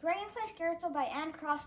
Dragonfly Scherzo by Anne Cross